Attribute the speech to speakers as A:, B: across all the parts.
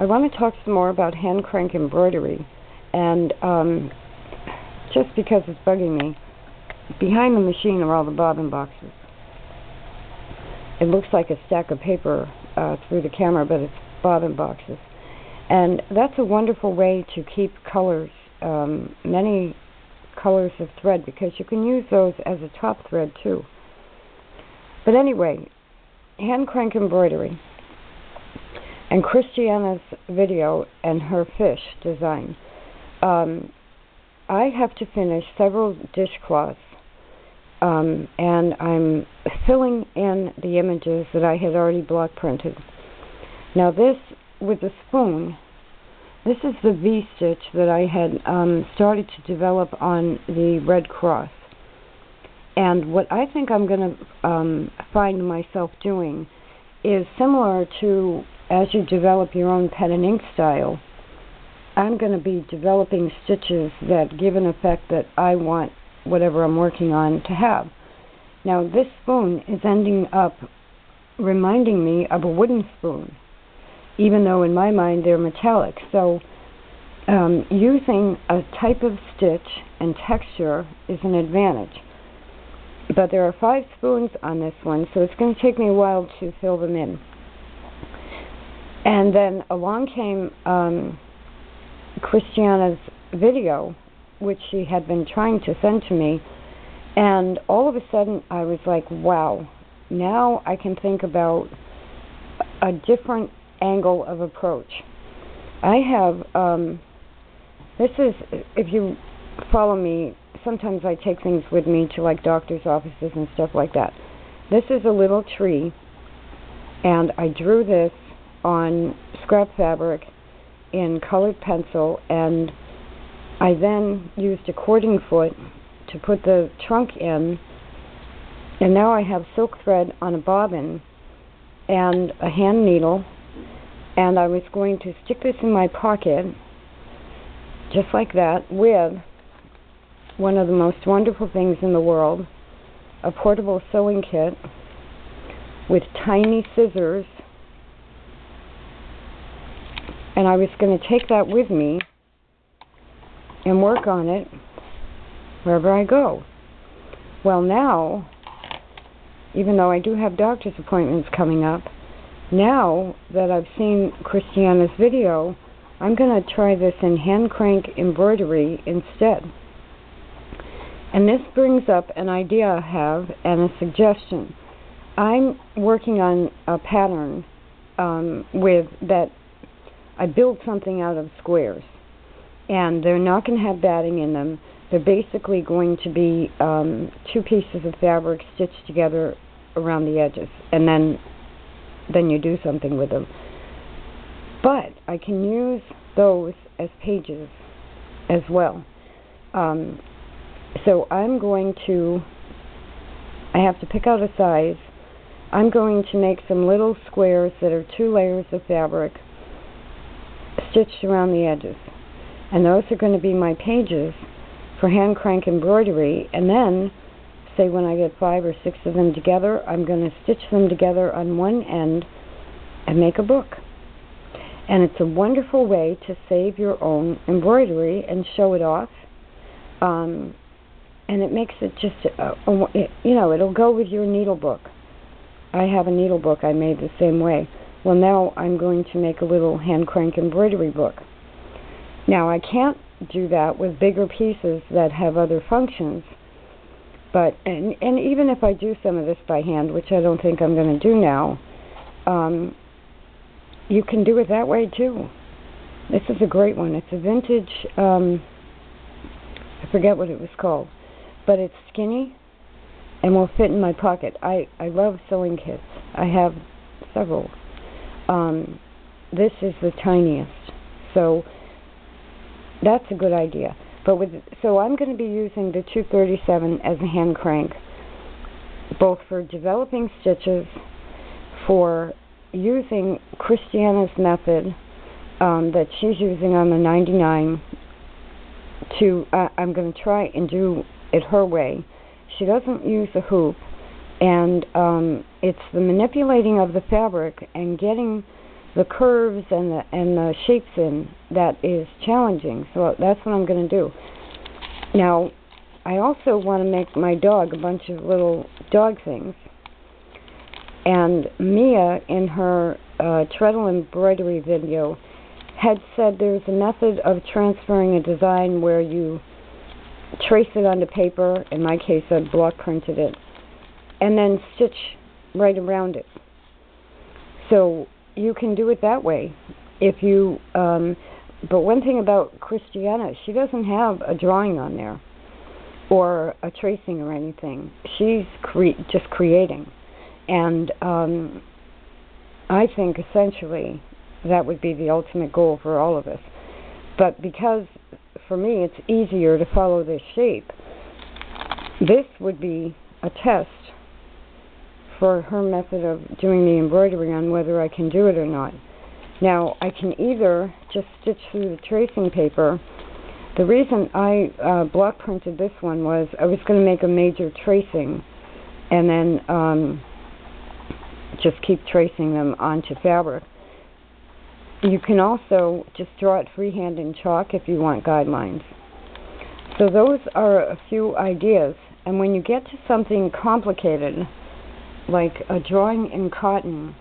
A: I want to talk some more about hand crank embroidery, and um, just because it's bugging me, behind the machine are all the bobbin boxes. It looks like a stack of paper uh, through the camera, but it's bobbin boxes. And that's a wonderful way to keep colors, um, many colors of thread, because you can use those as a top thread too. But anyway, hand crank embroidery and Cristiana's video and her fish design. Um, I have to finish several dishcloths, um, and I'm filling in the images that I had already block printed. Now this, with the spoon, this is the V-stitch that I had um, started to develop on the Red Cross. And what I think I'm going to um, find myself doing is similar to as you develop your own pen and ink style. I'm going to be developing stitches that give an effect that I want whatever I'm working on to have. Now, this spoon is ending up reminding me of a wooden spoon, even though in my mind they're metallic. So, um, using a type of stitch and texture is an advantage. But there are five spoons on this one, so it's going to take me a while to fill them in. And then along came um, Cristiana's video, which she had been trying to send to me, and all of a sudden I was like, wow, now I can think about a different angle of approach. I have, um, this is, if you follow me, sometimes I take things with me to like doctor's offices and stuff like that. This is a little tree, and I drew this on scrap fabric in colored pencil, and I then used a cording foot to put the trunk in, and now I have silk thread on a bobbin and a hand needle, and I was going to stick this in my pocket, just like that, with one of the most wonderful things in the world, a portable sewing kit with tiny scissors and I was going to take that with me and work on it wherever I go. Well, now, even though I do have doctor's appointments coming up, now that I've seen Cristiana's video, I'm going to try this in hand crank embroidery instead. And this brings up an idea I have and a suggestion. I'm working on a pattern um, with that I built something out of squares, and they're not going to have batting in them. They're basically going to be um, two pieces of fabric stitched together around the edges, and then then you do something with them. But I can use those as pages as well. Um, so I'm going to, I have to pick out a size. I'm going to make some little squares that are two layers of fabric stitched around the edges. And those are going to be my pages for hand crank embroidery. And then, say when I get five or six of them together, I'm going to stitch them together on one end and make a book. And it's a wonderful way to save your own embroidery and show it off. Um, and it makes it just, a, a, you know, it'll go with your needle book. I have a needle book I made the same way. Well, now I'm going to make a little hand crank embroidery book. Now, I can't do that with bigger pieces that have other functions, but, and, and even if I do some of this by hand, which I don't think I'm going to do now, um, you can do it that way too. This is a great one. It's a vintage, um, I forget what it was called, but it's skinny and will fit in my pocket. I, I love sewing kits. I have several um, this is the tiniest. So that's a good idea. But with so I'm going to be using the 237 as a hand crank, both for developing stitches, for using Cristiana's method um, that she's using on the 99. To uh, I'm going to try and do it her way. She doesn't use a hoop and um, it's the manipulating of the fabric and getting the curves and the and the shapes in that is challenging. So that's what I'm going to do. Now, I also want to make my dog a bunch of little dog things. And Mia, in her uh, treadle embroidery video, had said there's a method of transferring a design where you trace it onto paper. In my case, I block printed it, and then stitch right around it. So you can do it that way. If you, um, but one thing about Cristiana, she doesn't have a drawing on there or a tracing or anything. She's cre- just creating, and um, I think essentially that would be the ultimate goal for all of us. But because for me it's easier to follow this shape, this would be a test for her method of doing the embroidery on whether I can do it or not. Now, I can either just stitch through the tracing paper. The reason I uh, block printed this one was I was going to make a major tracing and then um, just keep tracing them onto fabric. You can also just draw it freehand in chalk if you want guidelines. So those are a few ideas. And when you get to something complicated, like a drawing in cotton,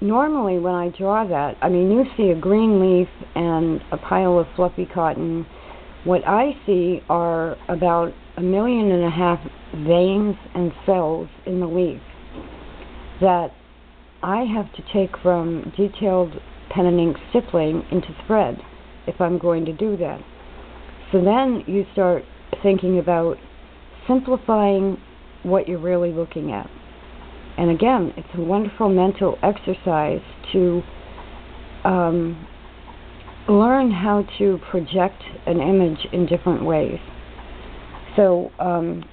A: normally when I draw that, I mean, you see a green leaf and a pile of fluffy cotton. What I see are about a million and a half veins and cells in the leaf that I have to take from detailed pen and ink stippling into thread if I'm going to do that. So then you start thinking about simplifying what you're really looking at. And again, it's a wonderful mental exercise to um, learn how to project an image in different ways. So um,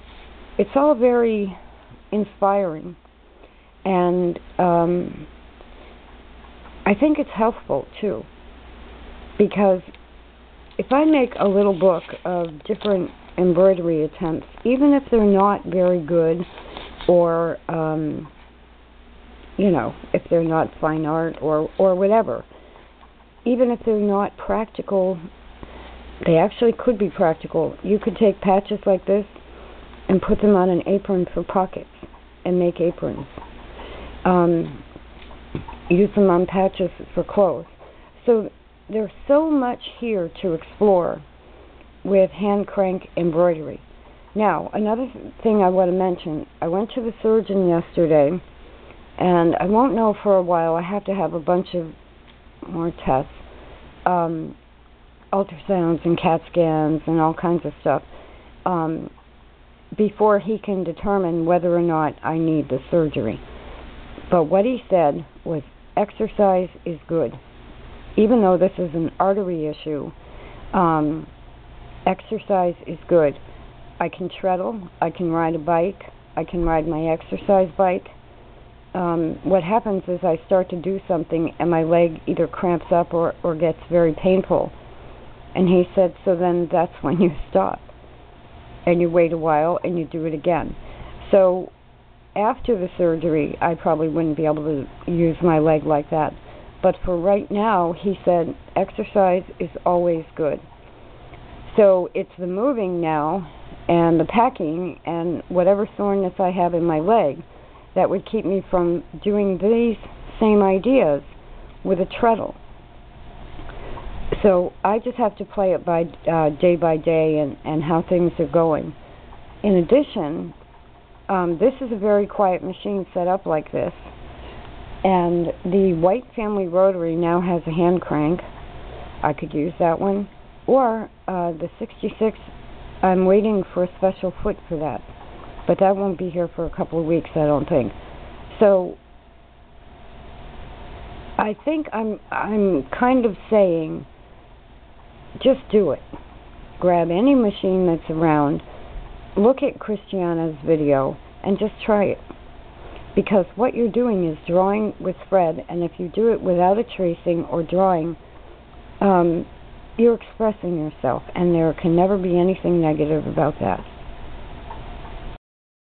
A: it's all very inspiring, and um, I think it's helpful too, because if I make a little book of different embroidery attempts, even if they're not very good or um, you know, if they're not fine art or or whatever. Even if they're not practical, they actually could be practical. You could take patches like this and put them on an apron for pockets and make aprons. Um, use them on patches for clothes. So there's so much here to explore with hand crank embroidery. Now, another thing I want to mention, I went to the surgeon yesterday and I won't know for a while. I have to have a bunch of more tests, um, ultrasounds and CAT scans and all kinds of stuff um, before he can determine whether or not I need the surgery. But what he said was exercise is good. Even though this is an artery issue, um, exercise is good. I can treadle, I can ride a bike, I can ride my exercise bike um, what happens is I start to do something and my leg either cramps up or, or gets very painful. And he said, so then that's when you stop. And you wait a while and you do it again. So after the surgery, I probably wouldn't be able to use my leg like that. But for right now, he said exercise is always good. So it's the moving now and the packing and whatever soreness I have in my leg that would keep me from doing these same ideas with a treadle. So I just have to play it by uh, day by day and, and how things are going. In addition, um, this is a very quiet machine set up like this. And the White Family Rotary now has a hand crank. I could use that one. Or uh, the 66, I'm waiting for a special foot for that but that won't be here for a couple of weeks, I don't think. So I think I'm I'm kind of saying just do it. Grab any machine that's around, look at Cristiana's video and just try it. Because what you're doing is drawing with thread and if you do it without a tracing or drawing, um, you're expressing yourself and there can never be anything negative about that.